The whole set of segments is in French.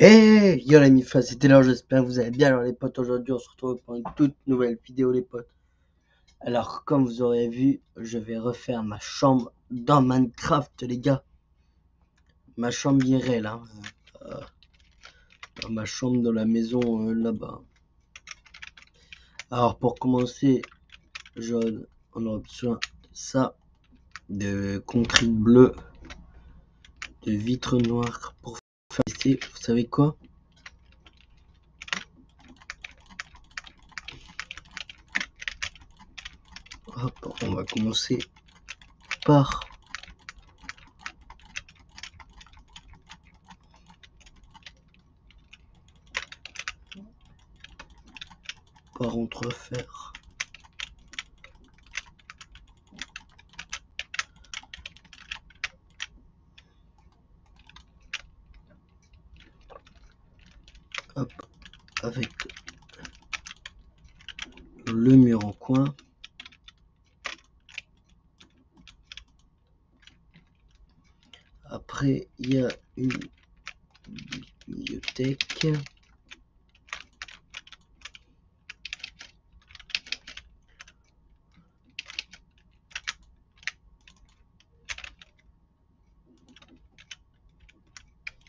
Hey yo les mifas, c'était là, j'espère que vous allez bien alors les potes, aujourd'hui on se retrouve pour une toute nouvelle vidéo les potes. Alors comme vous aurez vu, je vais refaire ma chambre dans Minecraft les gars. Ma chambre IRL hein. Euh, ma chambre dans la maison euh, là-bas. Alors pour commencer, je, on aura besoin de ça, de concrete bleu, de vitres noires pour vous savez quoi on va commencer par par entrefaire avec le mur en coin. Après, il y a une bibliothèque.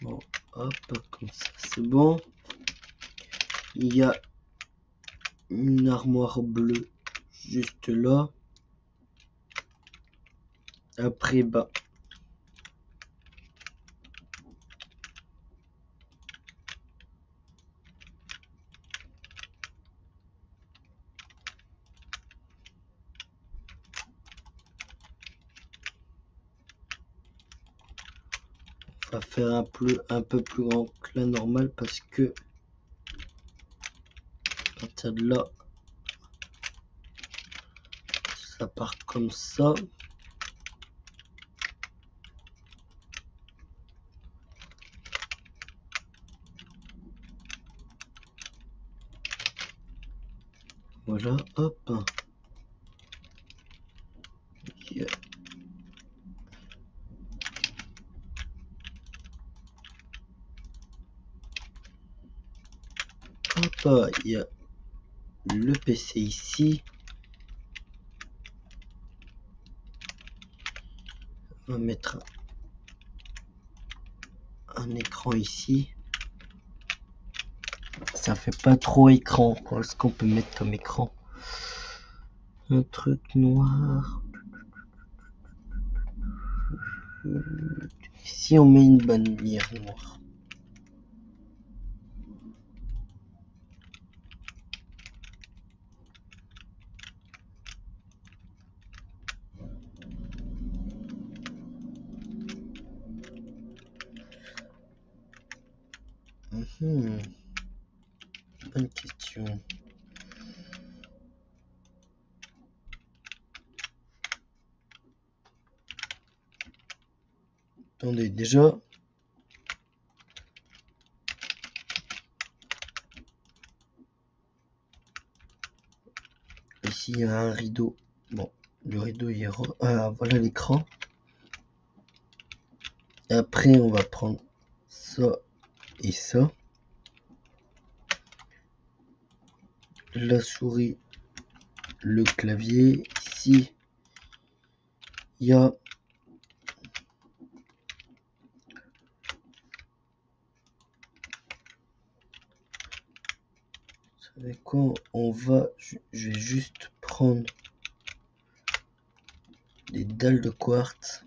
Bon, hop, comme ça, c'est bon. Il y a une armoire bleue juste là. Après, bas. On va faire un peu, un peu plus grand que la normale parce que partir de là ça part comme ça. Voilà hop. Hop, il y a le PC ici. On va mettre un écran ici. Ça fait pas trop écran. Qu'est-ce qu'on peut mettre comme écran? Un truc noir. Ici, on met une bannière noire. Hmm. Bonne question. Attendez, déjà. Ici, il y a un rideau. Bon, le rideau, il a... Ah, voilà l'écran. Après, on va prendre ça et ça. La souris, le clavier. Ici, il y a savez quoi On va, je vais juste prendre des dalles de quartz.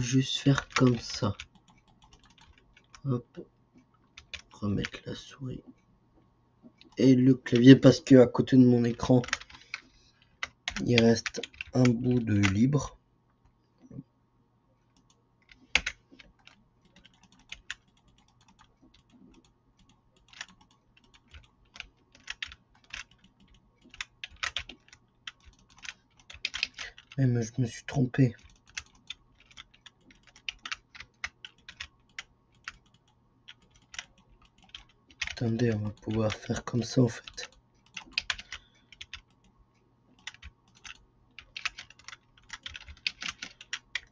Juste faire comme ça. Remettre la souris et le clavier parce que à côté de mon écran il reste un bout de libre. Même je me suis trompé. Attendez, on va pouvoir faire comme ça en fait.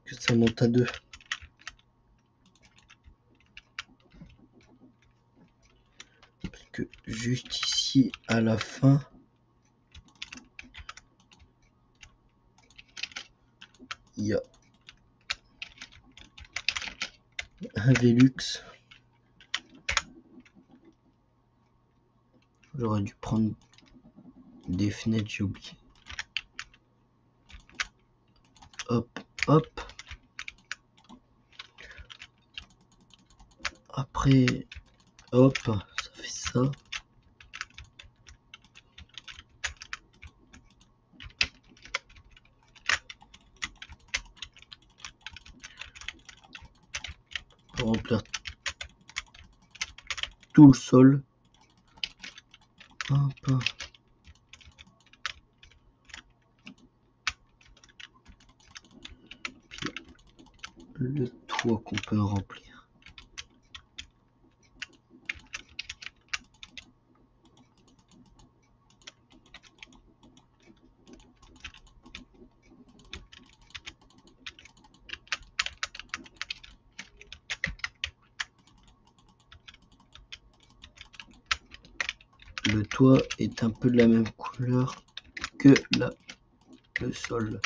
Que ça monte à deux. Que juste ici à la fin. Il y a un Velux. J'aurais dû prendre des fenêtres, j'ai oublié. Hop, hop. Après, hop, ça fait ça. Remplir tout le sol. Hop. Puis le toit qu'on peut remplir. Le toit est un peu de la même couleur que le sol.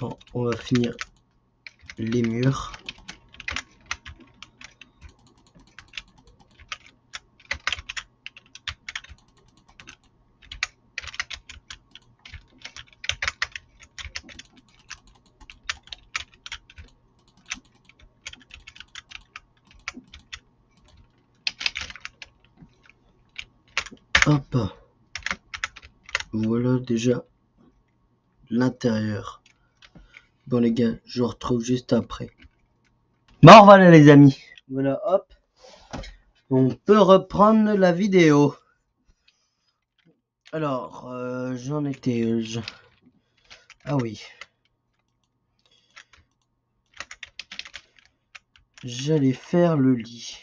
Bon, on va finir les murs. Hop. Voilà déjà l'intérieur. Bon les gars, je vous retrouve juste après. Bon voilà les amis. Voilà, hop. On peut reprendre la vidéo. Alors, euh, j'en étais... je- Ah oui. J'allais faire le lit.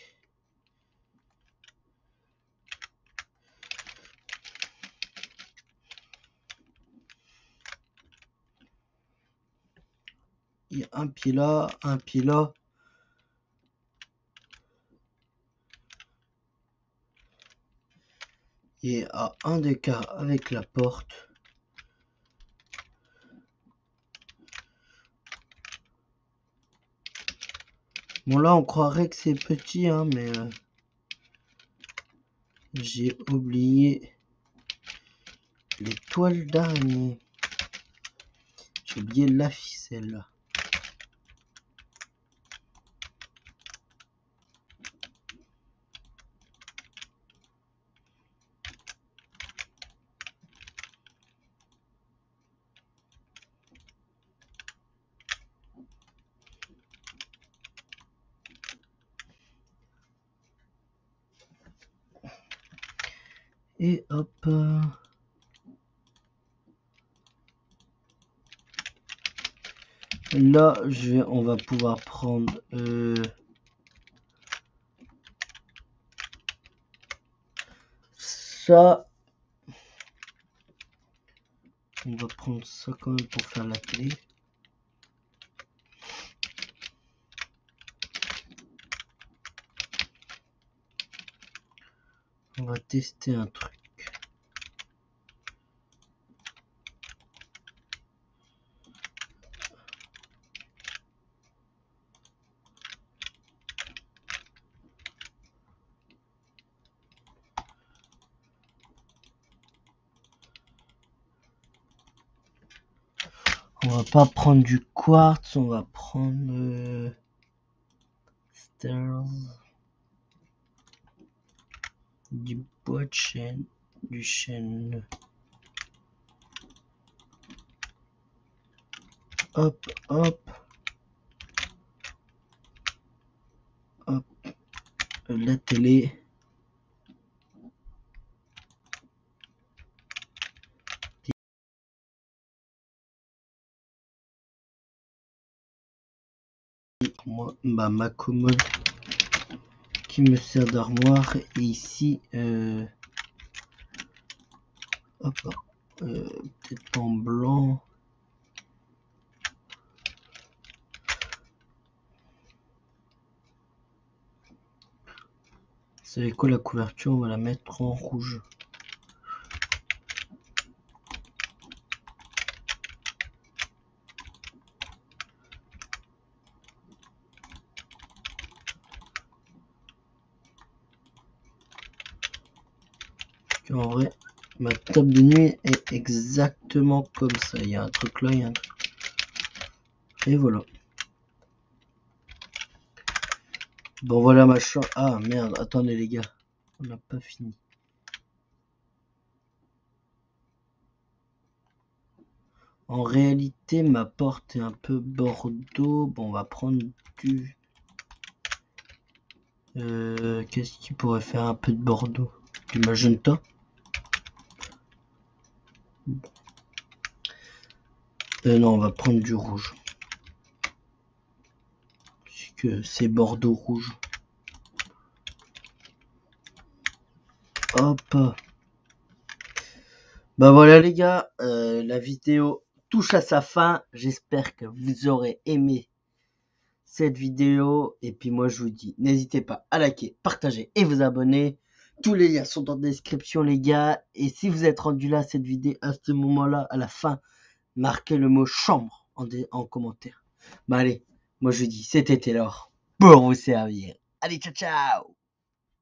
Un pied un pied là. Et à un d'écart avec la porte. Bon là on croirait que c'est petit hein mais euh, j'ai oublié les toiles. J'ai oublié la ficelle. Et hop. Là, je vais, on va pouvoir prendre euh, ça. On va prendre ça quand même pour faire la télé. Va tester un truc. On va pas prendre du quartz, on va prendre prendre euh, Stairs, du bois de chêne, du chêne. Hop, hop. Hop. La télé. moi ma commode qui me sert d'armoire et ici euh, hop, euh, peut-être en blanc. C'est quoi la couverture on va la mettre en rouge en vrai, table de nuit est exactement comme ça. Il y a un truc là, il un truc. Et voilà. Bon, voilà ma chambre. Ah merde, attendez les gars. On n'a pas fini. En réalité, ma porte est un peu bordeaux. Bon, on va prendre du... Euh, Qu'est-ce qui pourrait faire un peu de bordeaux? Du magenta? Euh, non, on va prendre du rouge. que c'est Bordeaux rouge. Hop. Bah voilà les gars, euh, la vidéo touche à sa fin. J'espère que vous aurez aimé cette vidéo. Et puis moi je vous dis, n'hésitez pas à liker, partager et vous abonner. Tous les liens sont dans la description les gars. Et si vous êtes rendu là cette vidéo à ce moment-là, à la fin, marquez le mot chambre en, en commentaire. Bah allez, moi je dis, c'était Taylor pour vous servir. Allez, ciao ciao